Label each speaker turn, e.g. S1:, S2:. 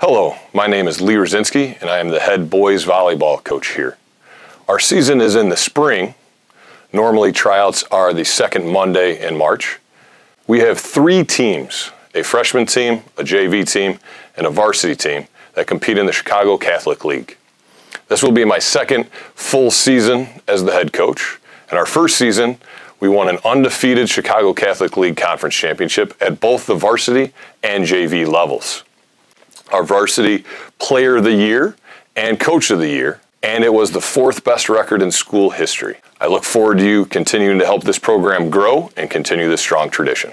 S1: Hello, my name is Lee Rosinski, and I am the head boys volleyball coach here. Our season is in the spring. Normally, tryouts are the second Monday in March. We have three teams a freshman team, a JV team, and a varsity team that compete in the Chicago Catholic League. This will be my second full season as the head coach. In our first season, we won an undefeated Chicago Catholic League Conference Championship at both the varsity and JV levels our varsity player of the year and coach of the year, and it was the fourth best record in school history. I look forward to you continuing to help this program grow and continue this strong tradition.